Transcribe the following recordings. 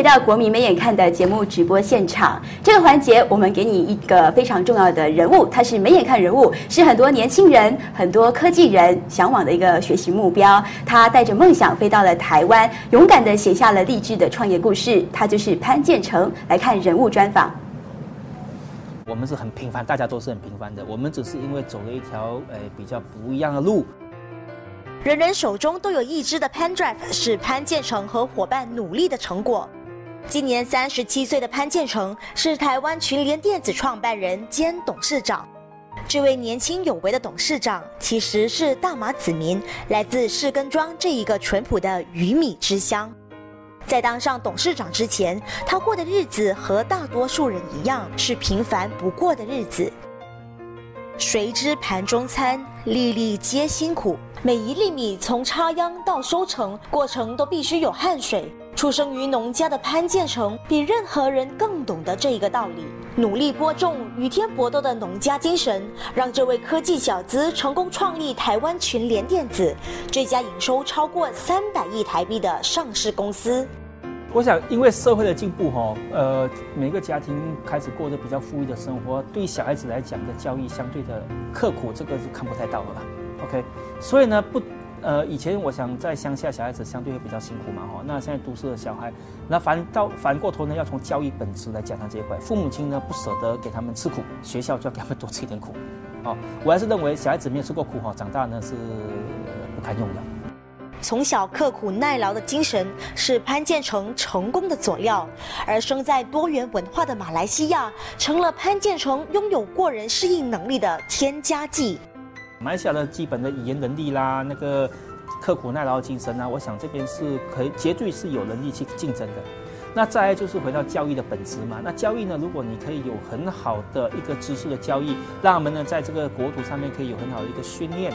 回到国民没眼看的节目直播现场，这个环节我们给你一个非常重要的人物，他是没眼看人物，是很多年轻人、很多科技人向往的一个学习目标。他带着梦想飞到了台湾，勇敢的写下了励志的创业故事。他就是潘建成。来看人物专访。我们是很平凡，大家都是很平凡的，我们只是因为走了一条诶比较不一样的路。人人手中都有一支的 Pen Drive，是潘建成和伙伴努力的成果。今年三十七岁的潘建成是台湾群联电子创办人兼董事长。这位年轻有为的董事长其实是大马子民，来自士根庄这一个淳朴的鱼米之乡。在当上董事长之前，他过的日子和大多数人一样，是平凡不过的日子。谁知盘中餐，粒粒皆辛苦。每一粒米从插秧到收成，过程都必须有汗水。出生于农家的潘建成，比任何人更懂得这一个道理。努力播种、与天搏斗的农家精神，让这位科技小子成功创立台湾群联电子这家营收超过三百亿台币的上市公司。我想，因为社会的进步，哈，呃，每个家庭开始过着比较富裕的生活，对小孩子来讲的教育相对的刻苦，这个是看不太到了。OK，所以呢，不，呃，以前我想在乡下小孩子相对会比较辛苦嘛，哈，那现在都市的小孩，那反倒反过头呢，要从教育本质来讲他这一块，父母亲呢不舍得给他们吃苦，学校就要给他们多吃一点苦，哦，我还是认为小孩子没有吃过苦，哈，长大呢是不堪用的。从小刻苦耐劳的精神是潘建成成功的佐料，而生在多元文化的马来西亚，成了潘建成拥有过人适应能力的添加剂。马来西亚的基本的语言能力啦，那个刻苦耐劳精神啊，我想这边是可以绝对是有能力去竞争的。那再来就是回到教育的本质嘛。那教育呢，如果你可以有很好的一个知识的教育，让我们呢在这个国土上面可以有很好的一个训练。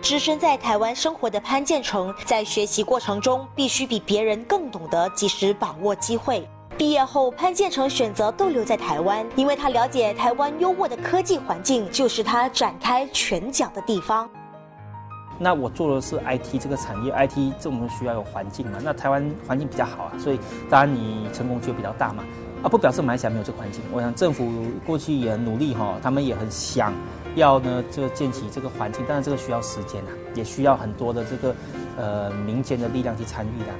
置身在台湾生活的潘建成，在学习过程中必须比别人更懂得及时把握机会。毕业后，潘建成选择逗留在台湾，因为他了解台湾优渥的科技环境就是他展开拳脚的地方。那我做的是 IT 这个产业，IT 这我们需要有环境嘛？那台湾环境比较好啊，所以当然你成功就比较大嘛。啊，不表示马来西亚没有这个环境。我想政府过去也很努力哈，他们也很想要呢，这个建起这个环境，但是这个需要时间啊，也需要很多的这个呃民间的力量去参与的。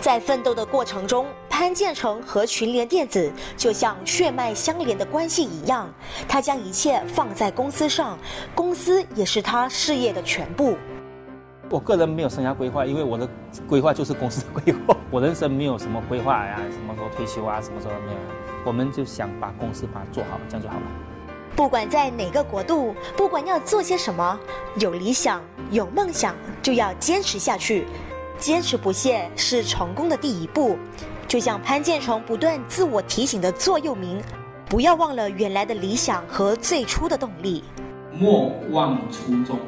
在奋斗的过程中，潘建成和群联电子就像血脉相连的关系一样，他将一切放在公司上，公司也是他事业的全部。我个人没有生涯规划，因为我的规划就是公司的规划。我人生没有什么规划呀，什么时候退休啊，什么时候没有，我们就想把公司把它做好，这样就好了。不管在哪个国度，不管要做些什么，有理想、有梦想，就要坚持下去。坚持不懈是成功的第一步，就像潘建成不断自我提醒的座右铭：不要忘了原来的理想和最初的动力。莫忘初衷，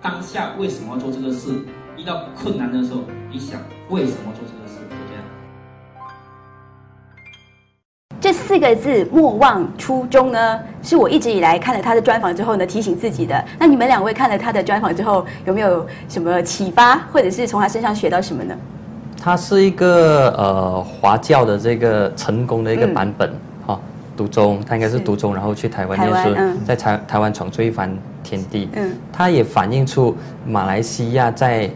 当下为什么要做这个事？遇到困难的时候，你想为什么做这个事？就这样。这四个字“莫忘初衷”呢，是我一直以来看了他的专访之后呢，提醒自己的。那你们两位看了他的专访之后，有没有什么启发，或者是从他身上学到什么呢？他是一个呃华教的这个成功的一个版本，哈，读中，他应该是读中，然后去台湾念书，在台台湾闯出一番天地。嗯，他也反映出马来西亚在。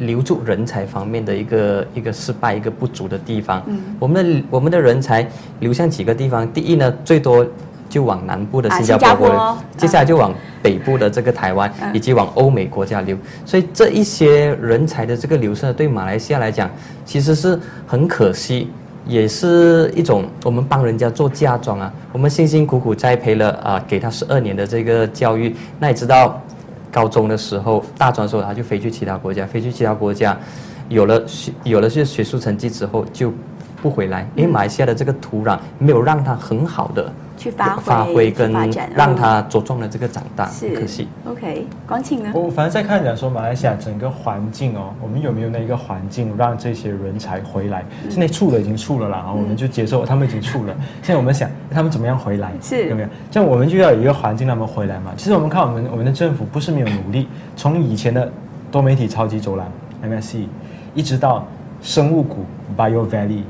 留住人才方面的一个一个失败一个不足的地方，嗯，我们的我们的人才流向几个地方，第一呢，最多就往南部的新加坡，接下来就往北部的这个台湾，以及往欧美国家流，所以这一些人才的这个流失，对马来西亚来讲，其实是很可惜，也是一种我们帮人家做嫁妆啊，我们辛辛苦苦栽培了啊，给他十二年的这个教育，那也知道。高中的时候，大专的时候，他就飞去其他国家，飞去其他国家，有了学有了些学术成绩之后，就不回来，因为马来西亚的这个土壤没有让他很好的。去发发挥跟让他茁壮的这个长大，是可惜。OK，光庆呢？我反正在看讲说马来西亚整个环境哦，我们有没有那一个环境让这些人才回来？现在处了已经处了啦，我们就接受他们已经处了。现在我们想他们怎么样回来？是有没有？这样我们就要有一个环境让他们回来嘛。其实我们看我们我们的政府不是没有努力，从以前的多媒体超级走廊 MSC，一直到生物股 Bio Valley。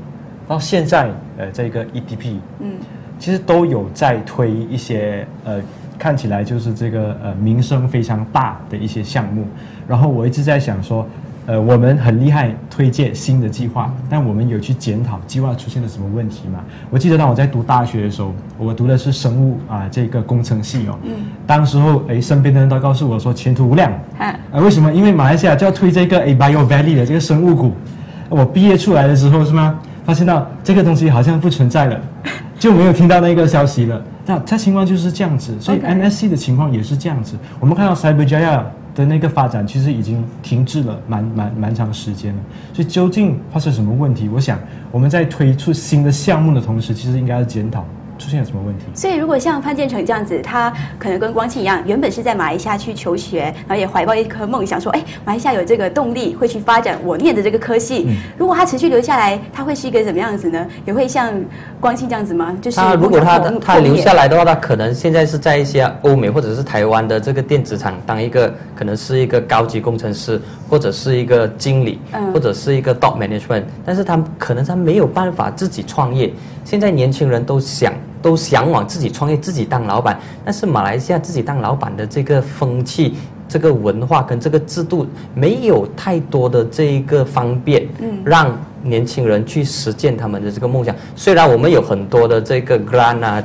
到现在，呃，这个 EDP，嗯，其实都有在推一些呃，看起来就是这个呃名声非常大的一些项目。然后我一直在想说。呃，我们很厉害，推荐新的计划，但我们有去检讨计划出现了什么问题吗？我记得当我在读大学的时候，我读的是生物啊，这个工程系哦。嗯。当时候，哎，身边的人都告诉我说前途无量。啊。为什么？因为马来西亚就要推这个 A Bio Valley 的这个生物股。我毕业出来的时候是吗？发现到这个东西好像不存在了，就没有听到那个消息了。那它情况就是这样子，所以 MSC 的情况也是这样子。我们看到 Cyberjaya。的那个发展其实已经停滞了蛮蛮蛮长时间了，所以究竟发生什么问题？我想我们在推出新的项目的同时，其实应该要检讨。出现了什么问题？所以，如果像潘建成这样子，他可能跟光庆一样，原本是在马来西亚去求学，然后也怀抱一颗梦想，说：“哎，马来西亚有这个动力，会去发展我念的这个科系。”如果他持续留下来，他会是一个怎么样子呢？也会像光庆这样子吗？就是他如果他他留下来的话，他可能现在是在一些欧美或者是台湾的这个电子厂当一个，可能是一个高级工程师，或者是一个经理，或者是一个 top management。但是他可能他没有办法自己创业。现在年轻人都想。都向往自己创业、自己当老板，但是马来西亚自己当老板的这个风气、这个文化跟这个制度没有太多的这一个方便，嗯，让年轻人去实践他们的这个梦想。虽然我们有很多的这个 grant 啊，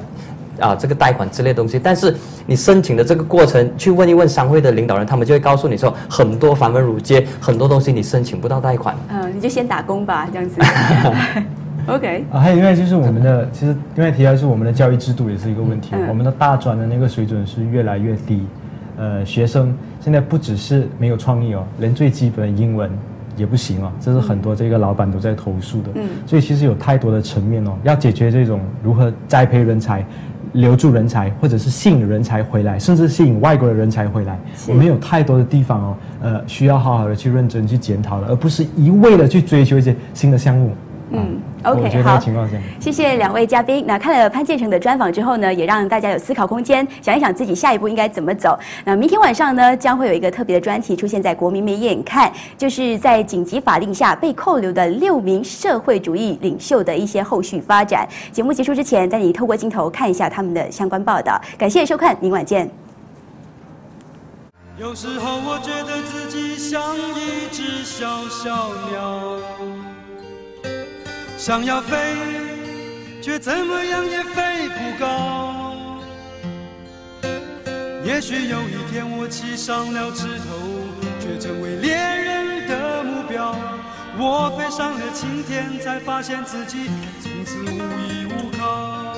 啊，这个贷款之类东西，但是你申请的这个过程，去问一问商会的领导人，他们就会告诉你说，很多繁文缛节，很多东西你申请不到贷款。嗯，你就先打工吧，这样子。OK 啊，还有另外就是我们的，其实另外提到是我们的教育制度也是一个问题。我们的大专的那个水准是越来越低，呃，学生现在不只是没有创意哦，连最基本的英文也不行哦，这是很多这个老板都在投诉的。嗯，所以其实有太多的层面哦，要解决这种如何栽培人才、留住人才，或者是吸引人才回来，甚至吸引外国的人才回来，我们有太多的地方哦，呃，需要好好的去认真去检讨了，而不是一味的去追求一些新的项目。嗯，OK，好，谢谢两位嘉宾。那看了潘建成的专访之后呢，也让大家有思考空间，想一想自己下一步应该怎么走。那明天晚上呢，将会有一个特别的专题出现在国民美眼看，就是在紧急法令下被扣留的六名社会主义领袖的一些后续发展。节目结束之前，带你透过镜头看一下他们的相关报道。感谢收看，明晚见。有时候我觉得自己像一只小小鸟。想要飞，却怎么样也飞不高。也许有一天我栖上了枝头，却成为猎人的目标。我飞上了青天，才发现自己从此无依无靠。